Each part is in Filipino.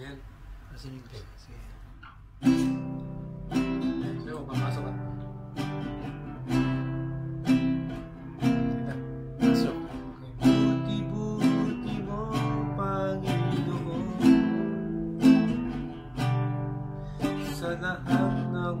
Again. Listening to. Sige. So, papasok ka. Sana ang nang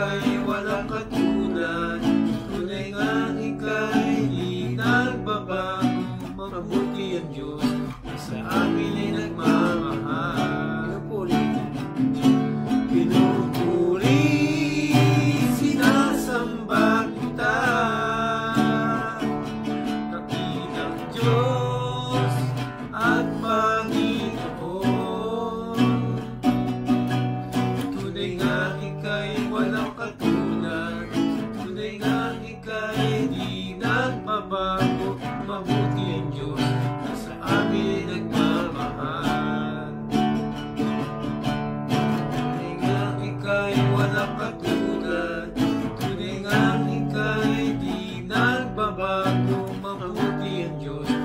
ika'y walang katulad Tunay nga ika'y di nagbabago. Mabuti ang Diyos sa amin ay nagmamahal mabago, mabuti ang Diyos na sa amin nagmamahal. Tunay nga ika'y wala katulad, tunay nga ika'y di nagbabago, mabuti ang Diyos